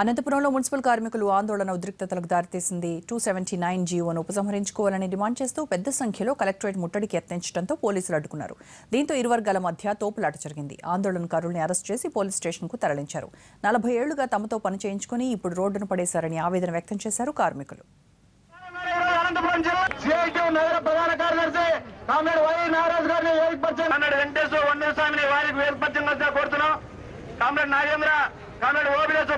అనంతపురంలో మున్సిపల్ కార్మికులు ఆందోళన ఉద్రిక్తతలకు దారితీసింది. టూ సెవెంటీ నైన్ జీవోను ఉపసంహరించుకోవాలని డిమాండ్ చేస్తూ పెద్ద సంఖ్యలో కలెక్టరేట్ ముట్టడికి యత్నించడంతో పోలీసులు అడ్డుకున్నారు. దీంతో ఇరు వర్గాల మధ్య తోపులాట జరిగింది. ఆందోళనకారుల్ని అరెస్ట్ చేసి పోలీస్ స్టేషన్కు తరలించారు. నలభై ఏళ్ళుగా తమతో పని చేయించుకుని ఇప్పుడు రోడ్డును పడేశారని ఆవేదన వ్యక్తం చేశారు కార్మికులు. అనంతపురం జిల్లా సిఐటి నగర ప్రధాన కార్యదర్శి కామ్రేడ్ వై నాగరాజు గారిని వేదికపరిచారు కామ్రేడ్ నాగేంద్ర కామ్రేడ్ ఓబిఎస్